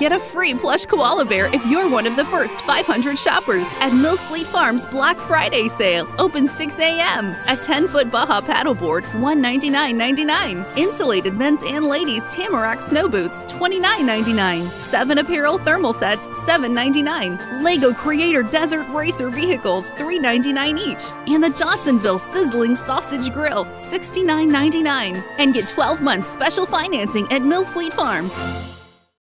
Get a free plush koala bear if you're one of the first 500 shoppers at Mills Fleet Farm's Black Friday sale. Open 6 a.m. A 10 foot Baja paddleboard, $199.99. Insulated men's and ladies Tamarack snow boots, $29.99. 7 apparel thermal sets, $7.99. Lego Creator Desert Racer vehicles, $3.99 each. And the Johnsonville Sizzling Sausage Grill, $69.99. And get 12 months special financing at Mills Fleet Farm.